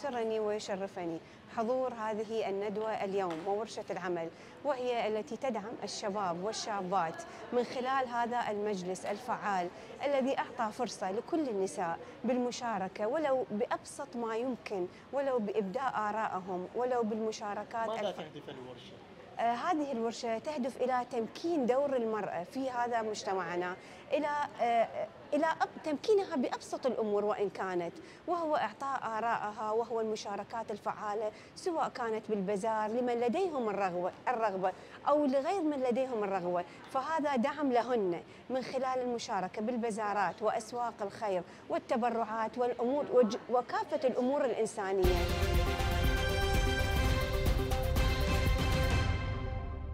يسرني ويشرفني حضور هذه الندوة اليوم وورشة العمل وهي التي تدعم الشباب والشابات من خلال هذا المجلس الفعال الذي أعطى فرصة لكل النساء بالمشاركة ولو بأبسط ما يمكن ولو بإبداء آرائهم ولو بالمشاركات ماذا. تهدف الورشة؟ آه، هذه الورشة تهدف إلى تمكين دور المرأة في هذا مجتمعنا إلى آه، إلى تمكينها بأبسط الأمور وإن كانت وهو إعطاء آرائها وهو المشاركات الفعالة سواء كانت بالبزار لمن لديهم الرغبة الرغبة أو لغير من لديهم الرغبة. فهذا دعم لهن من خلال المشاركة بالبزارات وأسواق الخير والتبرعات والأمور وكافة الأمور الإنسانية.